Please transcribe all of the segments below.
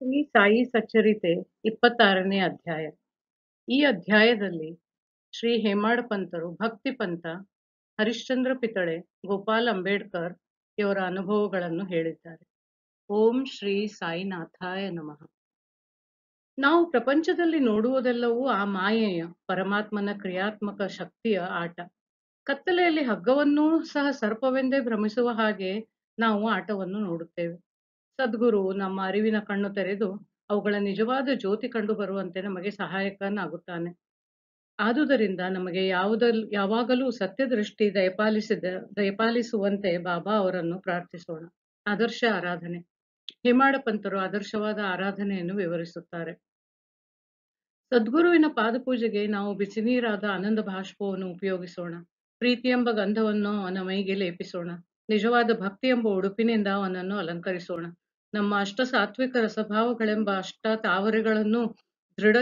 ಶ್ರೀ ಸಾಯಿ ಸಚ್ಚರಿತೆ ಇಪ್ಪತ್ತಾರನೇ ಅಧ್ಯಾಯ. ಈ ಅಧ್ಯಾಯದಲ್ಲಿ ಶ್ರೀ ಹೇಮಾಡ್ ಪಂತರು, ಭಕ್ತಿ ಪಂಥ ಹರಿಶ್ಚಂದ್ರ ಪಿತಳೆ, ಗೋಪಾಲ್ ಅಂಬೇಡ್ಕರ್ ಇವರ ಅನುಭವಗಳನ್ನು ಹೇಳಿದ್ದಾರೆ. ಓಂ ಶ್ರೀ ಸಾಯಿನಾಥಾಯ ನಮಃ. ನಾವು ಪ್ರಪಂಚದಲ್ಲಿ ನೋಡುವುದೆಲ್ಲವೂ ಆ ಮಾಯೆಯ, ಪರಮಾತ್ಮನ ಕ್ರಿಯಾತ್ಮಕ ಶಕ್ತಿಯ ಆಟ. ಕತ್ತಲೆಯಲ್ಲಿ ಹಗ್ಗವನ್ನೂ ಸಹ ಸರ್ಪವೆಂದೇ ಭ್ರಮಿಸುವ ಹಾಗೆ ನಾವು ಆಟವನ್ನು ನೋಡುತ್ತೇವೆ. ಸದ್ಗುರು ನಮ್ಮ ಅರಿವಿನ ಕಣ್ಣು ತೆರೆದು ಅವುಗಳ ನಿಜವಾದ ಜ್ಯೋತಿ ಕಂಡು ಬರುವಂತೆ ನಮಗೆ ಸಹಾಯಕನಾಗುತ್ತಾನೆ. ಆದುದರಿಂದ ನಮಗೆ ಯಾವುದಲ್, ಯಾವಾಗಲೂ ಸತ್ಯದೃಷ್ಟಿ ದಯಪಾಲಿಸಿದ, ದಯಪಾಲಿಸುವಂತೆ ಬಾಬಾ ಅವರನ್ನು ಪ್ರಾರ್ಥಿಸೋಣ. ಆದರ್ಶ ಆರಾಧನೆ. ಹಿಮಾಡ ಪಂತರು ಆದರ್ಶವಾದ ಆರಾಧನೆಯನ್ನು ವಿವರಿಸುತ್ತಾರೆ. ಸದ್ಗುರುವಿನ ಪಾದಪೂಜೆಗೆ ನಾವು ಬಿಸಿ ನೀರಾದ ಆನಂದ ಭಾಷ್ಪವನ್ನು ಉಪಯೋಗಿಸೋಣ. ಪ್ರೀತಿ ಎಂಬ ಗಂಧವನ್ನು ಅವನ ಮೈಗೆ ಲೇಪಿಸೋಣ. ನಿಜವಾದ ಭಕ್ತಿ ಎಂಬ ಉಡುಪಿನಿಂದ ಅವನನ್ನು ಅಲಂಕರಿಸೋಣ. ನಮ್ಮ ಅಷ್ಟ ಸಾತ್ವಿಕ ರಸಭಾವಗಳೆಂಬ ಅಷ್ಟ ತಾವರೆಗಳನ್ನು ದೃಢ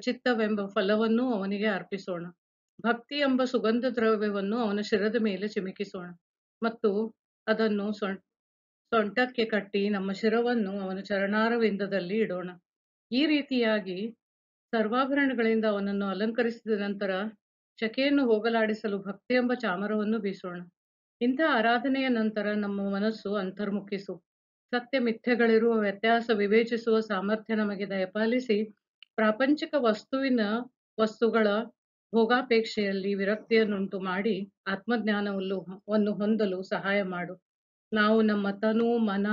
ಚಿತ್ತವೆಂಬ ಫಲವನ್ನು ಅವನಿಗೆ ಅರ್ಪಿಸೋಣ. ಭಕ್ತಿ ಎಂಬ ಸುಗಂಧ ದ್ರವ್ಯವನ್ನು ಅವನ ಶಿರದ ಮೇಲೆ ಚಿಮುಕಿಸೋಣ ಮತ್ತು ಅದನ್ನು ಸೊಂಟಕ್ಕೆ ಕಟ್ಟಿ ನಮ್ಮ ಶಿರವನ್ನು ಅವನ ಚರಣಾರವಿಂದದಲ್ಲಿ ಇಡೋಣ. ಈ ರೀತಿಯಾಗಿ ಸರ್ವಾಭರಣಗಳಿಂದ ಅವನನ್ನು ಅಲಂಕರಿಸಿದ ನಂತರ ಚಕೆಯನ್ನು ಹೋಗಲಾಡಿಸಲು ಭಕ್ತಿ ಎಂಬ ಚಾಮರವನ್ನು ಬೀಸೋಣ. ಇಂಥ ಆರಾಧನೆಯ ನಂತರ ನಮ್ಮ ಮನಸ್ಸು ಅಂತರ್ಮುಖಿಸು. ಸತ್ಯ ಮಿಥ್ಯಗಳಿರುವ ವ್ಯತ್ಯಾಸ ವಿವೇಚಿಸುವ ಸಾಮರ್ಥ್ಯ ನಮಗೆ ದಯಪಾಲಿಸಿ ಪ್ರಾಪಂಚಿಕ ವಸ್ತುವಿನ ವಸ್ತುಗಳ ಭೋಗಾಪೇಕ್ಷೆಯಲ್ಲಿ ವಿರಕ್ತಿಯನ್ನುಂಟು ಮಾಡಿ ಆತ್ಮಜ್ಞಾನವನ್ನು ಹೊಂದಲು ಸಹಾಯ ಮಾಡು. ನಾವು ನಮ್ಮ ತನು, ಮನ,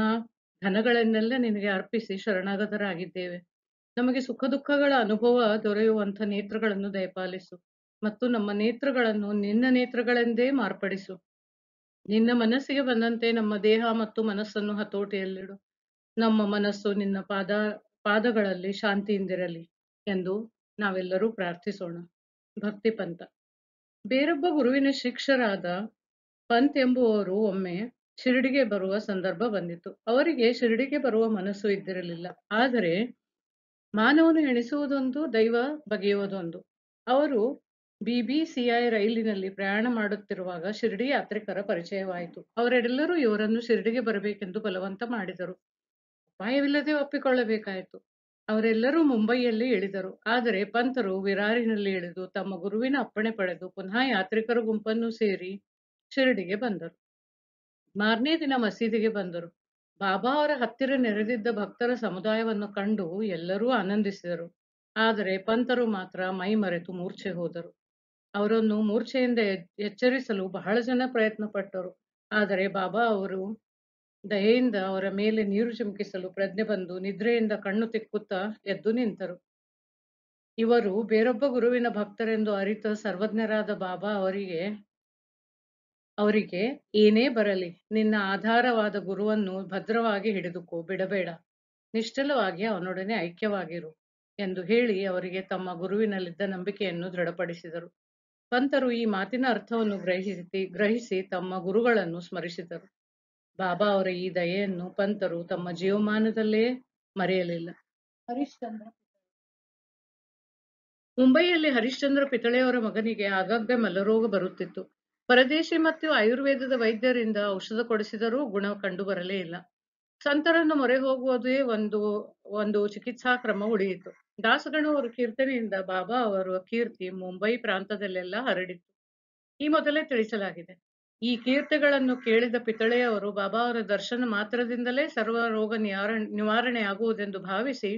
ಧನಗಳನ್ನೆಲ್ಲ ನಿನಗೆ ಅರ್ಪಿಸಿ ಶರಣಾಗತರಾಗಿದ್ದೇವೆ. ನಮಗೆ ಸುಖ ದುಃಖಗಳ ಅನುಭವ ದೊರೆಯುವಂಥ ನೇತ್ರಗಳನ್ನು ದಯಪಾಲಿಸು ಮತ್ತು ನಮ್ಮ ನೇತ್ರಗಳನ್ನು ನಿನ್ನ ನೇತ್ರಗಳೆಂದೇ ಮಾರ್ಪಡಿಸು. ನಿನ್ನ ಮನಸ್ಸಿಗೆ ಬಂದಂತೆ ನಮ್ಮ ದೇಹ ಮತ್ತು ಮನಸ್ಸನ್ನು ಹತೋಟಿಯಲ್ಲಿಡು. ನಮ್ಮ ಮನಸ್ಸು ನಿನ್ನ ಪಾದ, ಪಾದಗಳಲ್ಲಿ ಶಾಂತಿಯಿಂದಿರಲಿ ಎಂದು ನಾವೆಲ್ಲರೂ ಪ್ರಾರ್ಥಿಸೋಣ. ಭಕ್ತಿ ಪಂಥ. ಬೇರೊಬ್ಬ ಗುರುವಿನ ಶಿಕ್ಷರಾದ ಪಂತ್ ಎಂಬುವವರು ಒಮ್ಮೆ ಶಿರಡಿಗೆ ಬರುವ ಸಂದರ್ಭ ಬಂದಿತ್ತು. ಅವರಿಗೆ ಶಿರಡಿಗೆ ಬರುವ ಮನಸ್ಸು ಇದ್ದಿರಲಿಲ್ಲ. ಆದರೆ ಮಾನವನು ಎಣಿಸುವುದೊಂದು, ದೈವ ಬಗೆಯುವುದೊಂದು. ಅವರು ಬಿಬಿಸಿಐ ರೈಲಿನಲ್ಲಿ ಪ್ರಯಾಣ ಮಾಡುತ್ತಿರುವಾಗ ಶಿರಡಿ ಯಾತ್ರಿಕರ ಪರಿಚಯವಾಯಿತು. ಅವರೆಲ್ಲರೂ ಇವರನ್ನು ಶಿರಡಿಗೆ ಬರಬೇಕೆಂದು ಬಲವಂತ ಮಾಡಿದರು. ಉಪಾಯವಿಲ್ಲದೆ ಒಪ್ಪಿಕೊಳ್ಳಬೇಕಾಯಿತು. ಅವರೆಲ್ಲರೂ ಮುಂಬೈಯಲ್ಲಿ ಇಳಿದರು. ಆದರೆ ಪಂತರು ವಿರಾರಿನಲ್ಲಿ ಇಳಿದು ತಮ್ಮ ಗುರುವಿನ ಅಪ್ಪಣೆ ಪಡೆದು ಪುನಃ ಯಾತ್ರಿಕರ ಗುಂಪನ್ನು ಸೇರಿ ಶಿರಡಿಗೆ ಬಂದರು. ಮಾರನೇ ದಿನ ಮಸೀದಿಗೆ ಬಂದರು. ಬಾಬಾ ಅವರ ಹತ್ತಿರ ನೆರೆದಿದ್ದ ಭಕ್ತರ ಸಮುದಾಯವನ್ನು ಕಂಡು ಎಲ್ಲರೂ ಆನಂದಿಸಿದರು. ಆದರೆ ಪಂತರು ಮಾತ್ರ ಮೈ ಮರೆತು ಮೂರ್ಛೆ ಹೋದರು. ಅವರನ್ನು ಮೂರ್ಛೆಯಿಂದ ಎಚ್ಚರಿಸಲು ಬಹಳ ಜನ ಪ್ರಯತ್ನ ಪಟ್ಟರು. ಆದರೆ ಬಾಬಾ ಅವರು ದಯೆಯಿಂದ ಅವರ ಮೇಲೆ ನೀರು ಚಿಮುಕಿಸಲು ಪ್ರಜ್ಞೆ ಬಂದು ನಿದ್ರೆಯಿಂದ ಕಣ್ಣು ತಿಕ್ಕುತ್ತಾ ಎದ್ದು ನಿಂತರು. ಇವರು ಬೇರೊಬ್ಬ ಗುರುವಿನ ಭಕ್ತರೆಂದು ಅರಿತ ಸರ್ವಜ್ಞರಾದ ಬಾಬಾ ಅವರಿಗೆ ಅವರಿಗೆ, ಏನೇ ಬರಲಿ, ನಿನ್ನ ಆಧಾರವಾದ ಗುರುವನ್ನು ಭದ್ರವಾಗಿ ಹಿಡಿದುಕೋ, ಬಿಡಬೇಡ. ನಿಶ್ಚಲವಾಗಿ ಅವನೊಡನೆ ಐಕ್ಯವಾಗಿರು ಎಂದು ಹೇಳಿ ಅವರಿಗೆ ತಮ್ಮ ಗುರುವಿನಲ್ಲಿದ್ದ ನಂಬಿಕೆಯನ್ನು ದೃಢಪಡಿಸಿದರು. ಪಂತರು ಈ ಮಾತಿನ ಅರ್ಥವನ್ನು ಗ್ರಹಿಸಿ ಗ್ರಹಿಸಿ ತಮ್ಮ ಗುರುಗಳನ್ನು ಸ್ಮರಿಸಿದರು. ಬಾಬಾ ಅವರ ಈ ದಯೆಯನ್ನು ಪಂತರು ತಮ್ಮ ಜೀವಮಾನದಲ್ಲೇ ಮರೆಯಲಿಲ್ಲ. ಹರಿಶ್ಚಂದ್ರ ಮುಂಬೈಯಲ್ಲಿ ಹರಿಶ್ಚಂದ್ರ ಪಿತಳೆಯವರ ಮಗನಿಗೆ ಆಗಾಗ್ಗೆ ಮಲರೋಗ ಬರುತ್ತಿತ್ತು. ಪರದೇಶಿ ಮತ್ತು ಆಯುರ್ವೇದದ ವೈದ್ಯರಿಂದ ಔಷಧ ಕೊಡಿಸಿದರೂ ಗುಣ ಕಂಡು ಬರಲೇ ಇಲ್ಲ. ಸಂತರನ್ನು ಮೊರೆ ಹೋಗುವುದೇ ಒಂದು ಒಂದು ಚಿಕಿತ್ಸಾ ಕ್ರಮ ಉಳಿಯಿತು. ದಾಸಗಣವರ ಕೀರ್ತನೆಯಿಂದ ಬಾಬಾ ಅವರ ಕೀರ್ತಿ ಮುಂಬೈ ಪ್ರಾಂತದಲ್ಲೆಲ್ಲ ಹರಡಿತು. ಈ ಮೊದಲೇ ತಿಳಿಸಲಾಗಿದೆ. ಈ ಕೀರ್ತಿಗಳನ್ನು ಕೇಳಿದ ಪಿತಳೆಯವರು ಬಾಬಾ ಅವರ ದರ್ಶನ ಮಾತ್ರದಿಂದಲೇ ಸರ್ವ ರೋಗ ನಿವಾರ ನಿವಾರಣೆ ಆಗುವುದೆಂದು ಭಾವಿಸಿ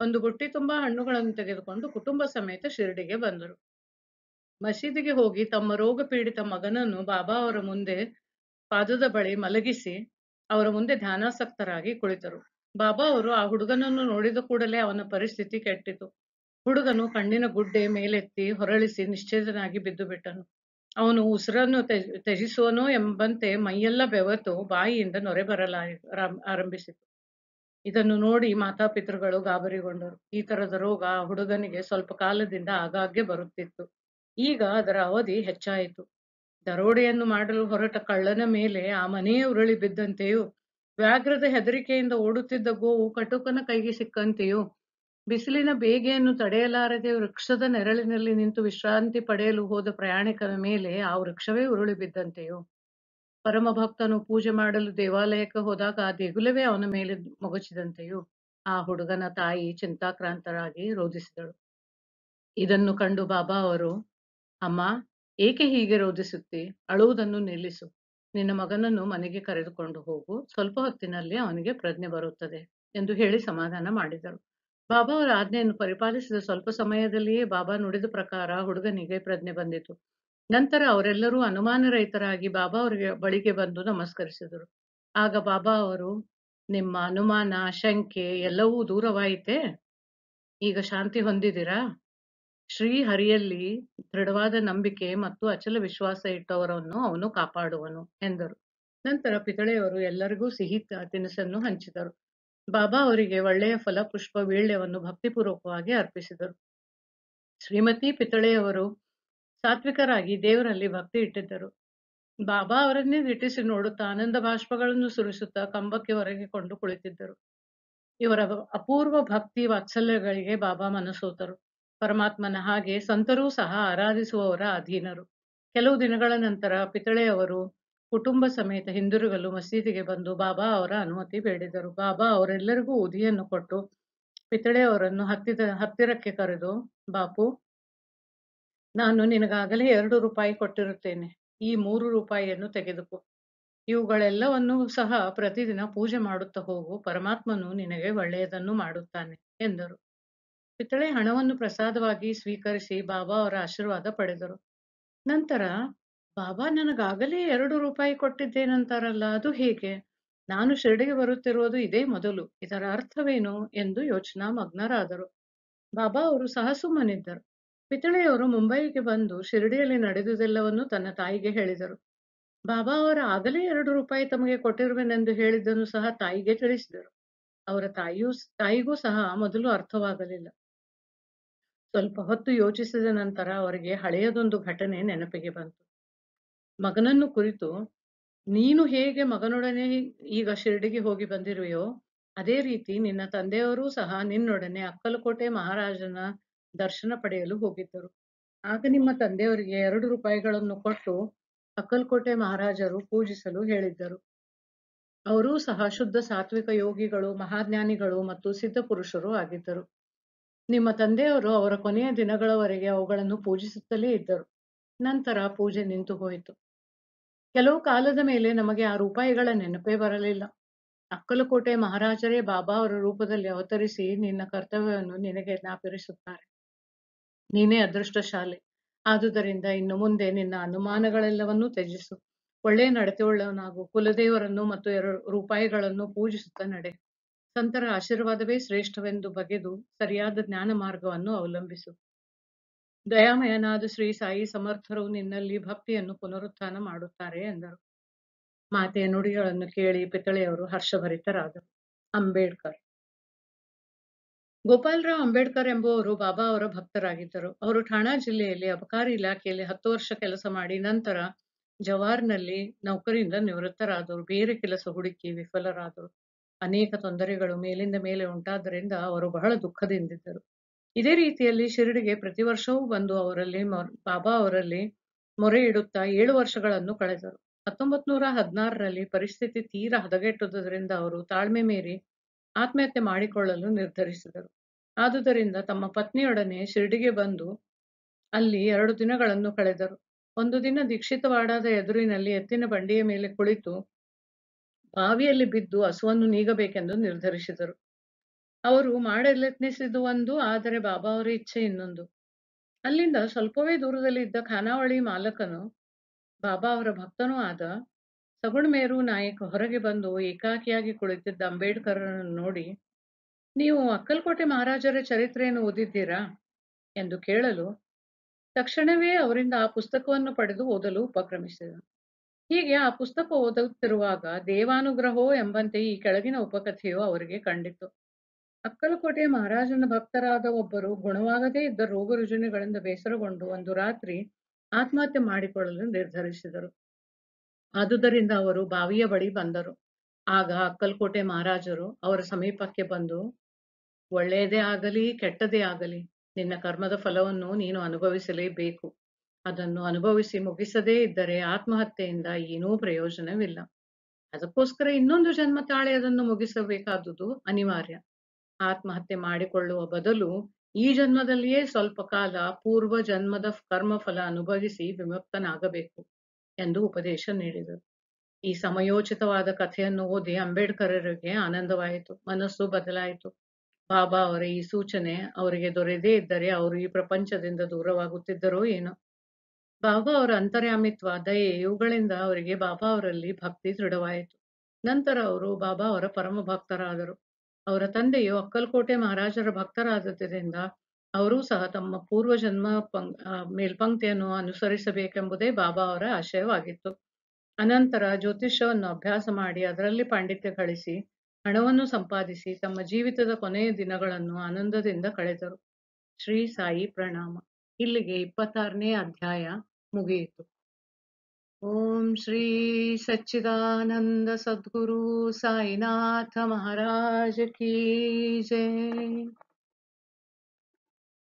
ಒಂದು ಬುಟ್ಟಿ ತುಂಬಾ ಹಣ್ಣುಗಳನ್ನು ತೆಗೆದುಕೊಂಡು ಕುಟುಂಬ ಸಮೇತ ಶಿರಡಿಗೆ ಬಂದರು. ಮಸೀದಿಗೆ ಹೋಗಿ ತಮ್ಮ ರೋಗ ಪೀಡಿತ ಮಗನನ್ನು ಬಾಬಾ ಅವರ ಮುಂದೆ ಪಾದದ ಬಳಿ ಮಲಗಿಸಿ ಅವರ ಮುಂದೆ ಧ್ಯಾನಾಸಕ್ತರಾಗಿ ಕುಳಿತರು. ಬಾಬಾ ಅವರು ಆ ಹುಡುಗನನ್ನು ನೋಡಿದ ಕೂಡಲೇ ಅವನ ಪರಿಸ್ಥಿತಿ ಕೆಟ್ಟಿತು. ಹುಡುಗನು ಕಣ್ಣಿನ ಗುಡ್ಡೆ ಮೇಲೆತ್ತಿ ಹೊರಳಿಸಿ ನಿಶ್ಚೇತನಾಗಿ ಬಿದ್ದು ಬಿಟ್ಟನು ಅವನು ಉಸಿರನ್ನು ತ್ಯಜಿಸುವನೋ ಎಂಬಂತೆ ಮೈಯೆಲ್ಲ ಬೆವತು ಬಾಯಿಯಿಂದ ನೊರೆ ಬರಲಾ ಆರಂಭಿಸಿತು. ಇದನ್ನು ನೋಡಿ ಮಾತಾಪಿತೃಗಳು ಗಾಬರಿಗೊಂಡರು. ಈ ತರದ ರೋಗ ಹುಡುಗನಿಗೆ ಸ್ವಲ್ಪ ಕಾಲದಿಂದ ಆಗಾಗ್ಗೆ ಬರುತ್ತಿತ್ತು. ಈಗ ಅದರ ಅವಧಿ ಹೆಚ್ಚಾಯಿತು. ದರೋಡೆಯನ್ನು ಮಾಡಲು ಹೊರಟ ಕಳ್ಳನ ಮೇಲೆ ಆ ಮನೆಯೇ ಉರುಳಿ ಬಿದ್ದಂತೆಯೂ, ವ್ಯಾಘ್ರದ ಹೆದರಿಕೆಯಿಂದ ಓಡುತ್ತಿದ್ದ ಗೋವು ಕಟುಕನ ಕೈಗೆ ಸಿಕ್ಕಂತೆಯೂ, ಬಿಸಿಲಿನ ಬೇಗೆಯನ್ನು ತಡೆಯಲಾರದೆ ವೃಕ್ಷದ ನೆರಳಿನಲ್ಲಿ ನಿಂತು ವಿಶ್ರಾಂತಿ ಪಡೆಯಲು ಹೋದ ಪ್ರಯಾಣಿಕನ ಮೇಲೆ ಆ ವೃಕ್ಷವೇ ಉರುಳಿ ಬಿದ್ದಂತೆಯೋ ಪರಮ ಭಕ್ತನು ಪೂಜೆ ಮಾಡಲು ದೇವಾಲಯಕ್ಕೆ ಹೋದಾಗ ಆ ದೇಗುಲವೇ ಅವನ ಮೇಲೆ ಮೊಗಚಿದಂತೆಯೋ ಆ ಹುಡುಗನ ತಾಯಿ ಚಿಂತಾಕ್ರಾಂತರಾಗಿ ರೋಧಿಸಿದಳು. ಇದನ್ನು ಕಂಡು ಬಾಬಾ ಅವರು, ಅಮ್ಮ ಏಕೆ ಹೀಗೆ ರೋಧಿಸುತ್ತಿ? ಅಳುವುದನ್ನು ನಿಲ್ಲಿಸು. ನಿನ್ನ ಮಗನನ್ನು ಮನೆಗೆ ಕರೆದುಕೊಂಡು ಹೋಗು. ಸ್ವಲ್ಪ ಹೊತ್ತಿನಲ್ಲಿ ಅವನಿಗೆ ಪ್ರಜ್ಞೆ ಬರುತ್ತದೆ ಎಂದು ಹೇಳಿ ಸಮಾಧಾನ ಮಾಡಿದರು. ಬಾಬಾ ಅವರ ಆಜ್ಞೆಯನ್ನು ಪರಿಪಾಲಿಸಿದ ಸ್ವಲ್ಪ ಸಮಯದಲ್ಲಿಯೇ ಬಾಬಾ ನುಡಿದ ಪ್ರಕಾರ ಹುಡುಗನಿಗೆ ಪ್ರಜ್ಞೆ ಬಂದಿತು. ನಂತರ ಅವರೆಲ್ಲರೂ ಅನುಮಾನರಹಿತರಾಗಿ ಬಾಬಾ ಅವರಿಗೆ ಬಳಿಗೆ ಬಂದು ನಮಸ್ಕರಿಸಿದರು. ಆಗ ಬಾಬಾ ಅವರು, ನಿಮ್ಮ ಅನುಮಾನ ಶಂಕೆ ಎಲ್ಲವೂ ದೂರವಾಯಿತೆ? ಈಗ ಶಾಂತಿ ಹೊಂದಿದಿರಾ ಶ್ರೀ ಹರಿಯಲ್ಲಿ ದೃಢವಾದ ನಂಬಿಕೆ ಮತ್ತು ಅಚಲ ವಿಶ್ವಾಸ ಇಟ್ಟವರನ್ನು ಅವನು ಕಾಪಾಡುವನು ಎಂದರು. ನಂತರ ಪಿತಳೆಯವರು ಎಲ್ಲರಿಗೂ ಸಿಹಿ ತಿನಿಸನ್ನು ಹಂಚಿದರು. ಬಾಬಾ ಅವರಿಗೆ ಒಳ್ಳೆಯ ಫಲ, ಪುಷ್ಪ, ವೀಳ್ಯವನ್ನು ಭಕ್ತಿಪೂರ್ವಕವಾಗಿ ಅರ್ಪಿಸಿದರು. ಶ್ರೀಮತಿ ಪಿತಳೆಯವರು ಸಾತ್ವಿಕರಾಗಿ ದೇವರಲ್ಲಿ ಭಕ್ತಿ ಇಟ್ಟಿದ್ದರು. ಬಾಬಾ ಅವರನ್ನೇ ದಿಟ್ಟಿಸಿ ನೋಡುತ್ತಾ ಆನಂದ ಬಾಷ್ಪಗಳನ್ನು ಸುರಿಸುತ್ತಾ ಕಂಬಕ್ಕೆ ಹೊರಗೆ ಕೊಂಡು ಕುಳಿತಿದ್ದರು. ಇವರ ಅಪೂರ್ವ ಭಕ್ತಿ ವಾತ್ಸಲ್ಯಗಳಿಗೆ ಬಾಬಾ ಮನಸೋತರು. ಪರಮಾತ್ಮನ ಹಾಗೆ ಸಂತರೂ ಸಹ ಆರಾಧಿಸುವವರ ಅಧೀನರು. ಕೆಲವು ದಿನಗಳ ನಂತರ ಪಿತಳೆಯವರು ಕುಟುಂಬ ಸಮೇತ ಹಿಂದಿರುಗಲು ಮಸೀದಿಗೆ ಬಂದು ಬಾಬಾ ಅವರ ಅನುಮತಿ ಬೇಡಿದರು. ಬಾಬಾ ಅವರೆಲ್ಲರಿಗೂ ಉದಿಯನ್ನು ಕೊಟ್ಟು ಪಿತಳೆಯವರನ್ನು ಹತ್ತಿದ, ಹತ್ತಿರಕ್ಕೆ ಕರೆದು, ಬಾಪು, ನಾನು ನಿನಗಾಗಲೇ ಎರಡು ರೂಪಾಯಿ ಕೊಟ್ಟಿರುತ್ತೇನೆ. ಈ ಮೂರು ರೂಪಾಯಿಯನ್ನು ತೆಗೆದುಕೋ. ಇವುಗಳೆಲ್ಲವನ್ನೂ ಸಹ ಪ್ರತಿದಿನ ಪೂಜೆ ಮಾಡುತ್ತಾ ಹೋಗು. ಪರಮಾತ್ಮನು ನಿನಗೆ ಒಳ್ಳೆಯದನ್ನು ಮಾಡುತ್ತಾನೆ ಎಂದರು. ಪಿತಳೆ ಹಣವನ್ನು ಪ್ರಸಾದವಾಗಿ ಸ್ವೀಕರಿಸಿ ಬಾಬಾ ಅವರ ಆಶೀರ್ವಾದ ಪಡೆದರು. ನಂತರ, ಬಾಬಾ, ನನಗಾಗಲೇ ಎರಡು ರೂಪಾಯಿ ಕೊಟ್ಟಿದ್ದೇನಂತಾರಲ್ಲ, ಅದು ಹೇಗೆ? ನಾನು ಶಿರಡಿಗೆ ಬರುತ್ತಿರುವುದು ಇದೇ ಮೊದಲು, ಇದರ ಅರ್ಥವೇನು? ಎಂದು ಯೋಚನಾ ಮಗ್ನರಾದರು. ಬಾಬಾ ಅವರು ಸಹ ಸುಮ್ಮನಿದ್ದರು ಪಿತಳೆಯವರು ಮುಂಬೈಗೆ ಬಂದು ಶಿರಡಿಯಲ್ಲಿ ನಡೆದುದೆಲ್ಲವನ್ನು ತನ್ನ ತಾಯಿಗೆ ಹೇಳಿದರು. ಬಾಬಾ, ಅವರ ಆಗಲೇ ಎರಡು ರೂಪಾಯಿ ತಮಗೆ ಕೊಟ್ಟಿರುವೆನೆಂದು ಹೇಳಿದ್ದನ್ನು ಸಹ ತಾಯಿಗೆ ತಿಳಿಸಿದರು. ಅವರ ತಾಯಿಯೂ, ತಾಯಿಗೂ ಸಹ ಮೊದಲು ಅರ್ಥವಾಗಲಿಲ್ಲ. ಸ್ವಲ್ಪ ಹೊತ್ತು ಯೋಚಿಸಿದ ನಂತರ ಅವರಿಗೆ ಹಳೆಯದೊಂದು ಘಟನೆ ನೆನಪಿಗೆ ಬಂತು. ಮಗನನ್ನು ಕುರಿತು, ನೀನು ಹೇಗೆ ಮಗನೊಡನೆ ಈಗ ಶಿರಡಿಗೆ ಹೋಗಿ ಬಂದಿರುವೆಯೋ, ಅದೇ ರೀತಿ ನಿನ್ನ ತಂದೆಯವರೂ ಸಹ ನಿನ್ನೊಡನೆ ಅಕ್ಕಲಕೋಟೆ ಮಹಾರಾಜನ ದರ್ಶನ ಪಡೆಯಲು ಹೋಗಿದ್ದರು. ಆಗ ನಿಮ್ಮ ತಂದೆಯವರಿಗೆ ಎರಡು ರೂಪಾಯಿಗಳನ್ನು ಕೊಟ್ಟು ಅಕ್ಕಲಕೋಟೆ ಮಹಾರಾಜರು ಪೂಜಿಸಲು ಹೇಳಿದ್ದರು. ಅವರೂ ಸಹ ಶುದ್ಧ ಸಾತ್ವಿಕ ಯೋಗಿಗಳು, ಮಹಾಜ್ಞಾನಿಗಳು ಮತ್ತು ಸಿದ್ಧ ಪುರುಷರು ಆಗಿದ್ದರು. ನಿಮ್ಮ ತಂದೆಯವರು ಅವರ ಕೊನೆಯ ದಿನಗಳವರೆಗೆ ಅವುಗಳನ್ನು ಪೂಜಿಸುತ್ತಲೇ ಇದ್ದರು. ನಂತರ ಪೂಜೆ ನಿಂತು ಹೋಯಿತು. ಕೆಲವು ಕಾಲದ ಮೇಲೆ ನಮಗೆ ಆ ರೂಪಾಯಿಗಳ ನೆನಪೇ ಬರಲಿಲ್ಲ. ಅಕ್ಕಲಕೋಟೆ ಮಹಾರಾಜರೇ ಬಾಬಾ ಅವರ ರೂಪದಲ್ಲಿ ಅವತರಿಸಿ ನಿನ್ನ ಕರ್ತವ್ಯವನ್ನು ನಿನಗೆ ಜ್ಞಾಪಿಸುತ್ತಾರೆ. ನೀನೇ ಅದೃಷ್ಟಶಾಲಿ. ಆದುದರಿಂದ ಇನ್ನು ಮುಂದೆ ನಿನ್ನ ಅನುಮಾನಗಳೆಲ್ಲವನ್ನೂ ತ್ಯಜಿಸು. ಒಳ್ಳೆಯ ನಡತೆಯುಳ್ಳವನಾಗು. ಕುಲದೇವರನ್ನು ಮತ್ತು ಎರಡು ರೂಪಾಯಿಗಳನ್ನು ಪೂಜಿಸುತ್ತಾ ನಡೆ ಸಂತರ ಆಶೀರ್ವಾದವೇ ಶ್ರೇಷ್ಠವೆಂದು ಬಗೆದು ಸರಿಯಾದ ಜ್ಞಾನ ಮಾರ್ಗವನ್ನು ಅವಲಂಬಿಸು. ದಯಾಮಯನಾದ ಶ್ರೀ ಸಾಯಿ ಸಮರ್ಥರು ನಿನ್ನಲ್ಲಿ ಭಕ್ತಿಯನ್ನು ಪುನರುತ್ಥಾನ ಮಾಡುತ್ತಾರೆ ಎಂದರು. ಮಾತೆಯ ನುಡಿಗಳನ್ನು ಕೇಳಿ ಪಿತಳೆಯವರು ಹರ್ಷಭರಿತರಾದರು. ಅಂಬೇಡ್ಕರ್. ಗೋಪಾಲರಾವ್ ಅಂಬೇಡ್ಕರ್ ಎಂಬುವರು ಬಾಬಾ ಅವರ ಭಕ್ತರಾಗಿದ್ದರು. ಅವರು ಠಾಣಾ ಜಿಲ್ಲೆಯಲ್ಲಿ ಅಬಕಾರಿ ಇಲಾಖೆಯಲ್ಲಿ ಹತ್ತು ವರ್ಷ ಕೆಲಸ ಮಾಡಿ ನಂತರ ಜವಾರ್ನಲ್ಲಿ ನೌಕರಿಯಿಂದ ನಿವೃತ್ತರಾದರು ಬೇರೆ ಕೆಲಸ ಹುಡುಕಿ ವಿಫಲರಾದರು. ಅನೇಕ ತೊಂದರೆಗಳು ಮೇಲಿಂದ ಮೇಲೆ ಉಂಟಾದ್ದರಿಂದ ಅವರು ಬಹಳ ದುಃಖದಿಂದಿದ್ದರು. ಇದೇ ರೀತಿಯಲ್ಲಿ ಶಿರಡಿಗೆ ಪ್ರತಿ ವರ್ಷವೂ ಬಂದು ಅವರಲ್ಲಿ ಬಾಬಾ ಅವರಲ್ಲಿ ಮೊರೆ ಇಡುತ್ತಾ ಏಳು ವರ್ಷಗಳನ್ನು ಕಳೆದರು. ಹತ್ತೊಂಬತ್ ನೂರ ಹದಿನಾರರಲ್ಲಿ ಪರಿಸ್ಥಿತಿ ತೀರ ಹದಗೆಟ್ಟುದರಿಂದ ಅವರು ತಾಳ್ಮೆ ಮೀರಿ ಆತ್ಮಹತ್ಯೆ ಮಾಡಿಕೊಳ್ಳಲು ನಿರ್ಧರಿಸಿದರು. ಆದುದರಿಂದ ತಮ್ಮ ಪತ್ನಿಯೊಡನೆ ಶಿರಡಿಗೆ ಬಂದು ಅಲ್ಲಿ ಎರಡು ದಿನಗಳನ್ನು ಕಳೆದರು. ಒಂದು ದಿನ ದೀಕ್ಷಿತವಾಡಾದ ಎದುರಿನಲ್ಲಿ ಎತ್ತಿನ ಬಂಡಿಯ ಮೇಲೆ ಕುಳಿತು ಬಾವಿಯಲ್ಲಿ ಬಿದ್ದು ಹಸುವನ್ನು ನೀಗಬೇಕೆಂದು ನಿರ್ಧರಿಸಿದರು. ಅವರು ಮಾಡಲೆತ್ನಿಸಿದ್ದು ಒಂದು ಆದರೆ ಬಾಬಾ ಅವರ ಇಚ್ಛೆ ಇನ್ನೊಂದು. ಅಲ್ಲಿಂದ ಸ್ವಲ್ಪವೇ ದೂರದಲ್ಲಿ ಇದ್ದ ಖಾನಾವಳಿ ಮಾಲಕನು, ಬಾಬಾ ಅವರ ಭಕ್ತನೂ ಆದ ಸಗುಣಮೇರು ನಾಯಕ್ ಹೊರಗೆ ಬಂದು ಏಕಾಕಿಯಾಗಿ ಕುಳಿತಿದ್ದ ಅಂಬೇಡ್ಕರನ್ನು ನೋಡಿ, ನೀವು ಅಕ್ಕಲ್ಕೋಟೆ ಮಹಾರಾಜರ ಚರಿತ್ರೆಯನ್ನು ಓದಿದ್ದೀರಾ? ಎಂದು ಕೇಳಲು ತಕ್ಷಣವೇ ಅವರಿಂದ ಆ ಪುಸ್ತಕವನ್ನು ಪಡೆದು ಓದಲು ಉಪಕ್ರಮಿಸಿದನು ಹೀಗೆ ಆ ಪುಸ್ತಕ ಓದುತ್ತಿರುವಾಗ ದೇವಾನುಗ್ರಹೋ ಎಂಬಂತೆ ಈ ಕೆಳಗಿನ ಉಪಕಥೆಯು ಅವರಿಗೆ ಕಂಡಿತು. ಅಕ್ಕಲಕೋಟೆ ಮಹಾರಾಜನ ಭಕ್ತರಾದ ಒಬ್ಬರು ಗುಣವಾಗದೇ ಇದ್ದ ರೋಗ ರುಜಿನಗಳಿಂದ ಬೇಸರಗೊಂಡು ಒಂದು ರಾತ್ರಿ ಆತ್ಮಹತ್ಯೆ ಮಾಡಿಕೊಳ್ಳಲು ನಿರ್ಧರಿಸಿದರು. ಆದುದರಿಂದ ಅವರು ಬಾವಿಯ ಬಳಿ ಬಂದರು. ಆಗ ಅಕ್ಕಲ್ಕೋಟೆ ಮಹಾರಾಜರು ಅವರ ಸಮೀಪಕ್ಕೆ ಬಂದು, ಒಳ್ಳೆಯದೇ ಆಗಲಿ, ಕೆಟ್ಟದೇ ಆಗಲಿ, ನಿನ್ನ ಕರ್ಮದ ಫಲವನ್ನು ನೀನು ಅನುಭವಿಸಲೇಬೇಕು. ಅದನ್ನು ಅನುಭವಿಸಿ ಮುಗಿಸದೇ ಇದ್ದರೆ ಆತ್ಮಹತ್ಯೆಯಿಂದ ಏನೂ ಪ್ರಯೋಜನವಿಲ್ಲ. ಅದಕ್ಕೋಸ್ಕರ ಇನ್ನೊಂದು ಜನ್ಮ ತಾಳೆ ಅದನ್ನು ಮುಗಿಸಬೇಕಾದುದು ಅನಿವಾರ್ಯ. ಆತ್ಮಹತ್ಯೆ ಮಾಡಿಕೊಳ್ಳುವ ಬದಲು ಈ ಜನ್ಮದಲ್ಲಿಯೇ ಸ್ವಲ್ಪ ಕಾಲ ಪೂರ್ವ ಜನ್ಮದ ಕರ್ಮಫಲ ಅನುಭವಿಸಿ ವಿಮುಕ್ತನಾಗಬೇಕು ಎಂದು ಉಪದೇಶ ನೀಡಿದರು. ಈ ಸಮಯೋಚಿತವಾದ ಕಥೆಯನ್ನು ಓದಿ ಅಂಬೇಡ್ಕರರಿಗೆ ಆನಂದವಾಯಿತು, ಮನಸ್ಸು ಬದಲಾಯಿತು. ಬಾಬಾ ಅವರ ಈ ಸೂಚನೆ ಅವರಿಗೆ ದೊರೆದೇ ಇದ್ದರೆ ಅವರು ಈ ಪ್ರಪಂಚದಿಂದ ದೂರವಾಗುತ್ತಿದ್ದರೋ ಏನೋ. ಬಾಬಾ ಅವರ ಅಂತರ್ಯಾಮಿತ್ವ, ದಯೆ ಇವುಗಳಿಂದ ಅವರಿಗೆ ಬಾಬಾ ಅವರಲ್ಲಿ ಭಕ್ತಿ ದೃಢವಾಯಿತು. ನಂತರ ಅವರು ಬಾಬಾ ಅವರ ಪರಮ ಭಕ್ತರಾದರು. ಅವರ ತಂದೆಯು ಅಕ್ಕಲ್ಕೋಟೆ ಮಹಾರಾಜರ ಭಕ್ತರಾದದ್ದರಿಂದ ಅವರೂ ಸಹ ತಮ್ಮ ಪೂರ್ವ ಜನ್ಮ ಪಂಕ್ ಮೇಲ್ಪಂಕ್ತಿಯನ್ನು ಅನುಸರಿಸಬೇಕೆಂಬುದೇ ಬಾಬಾ ಅವರ ಆಶಯವಾಗಿತ್ತು. ಅನಂತರ ಜ್ಯೋತಿಷ್ಯವನ್ನು ಅಭ್ಯಾಸ ಮಾಡಿ ಅದರಲ್ಲಿ ಪಾಂಡಿತ್ಯ ಗಳಿಸಿ, ಹಣವನ್ನು ಸಂಪಾದಿಸಿ, ತಮ್ಮ ಜೀವಿತದ ಕೊನೆಯ ದಿನಗಳನ್ನು ಆನಂದದಿಂದ ಕಳೆದರು. ಶ್ರೀ ಸಾಯಿ ಪ್ರಣಾಮ. ಇಲ್ಲಿಗೆ ಇಪ್ಪತ್ತಾರನೇ ಅಧ್ಯಾಯ. मुगेतु ॐ श्री सच्चिदानन्द सद्गुरु साईनाथ महाराज की जय।